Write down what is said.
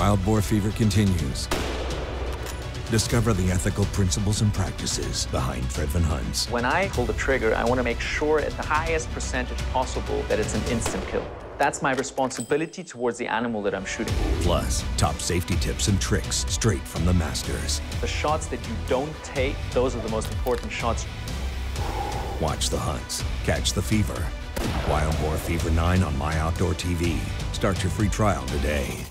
Wild Boar Fever continues. Discover the ethical principles and practices behind Fredvin Hunts. When I pull the trigger, I want to make sure at the highest percentage possible that it's an instant kill. That's my responsibility towards the animal that I'm shooting. Plus, top safety tips and tricks straight from the masters. The shots that you don't take, those are the most important shots. Watch the hunts, catch the fever. Wild Boar Fever 9 on My Outdoor TV. Start your free trial today.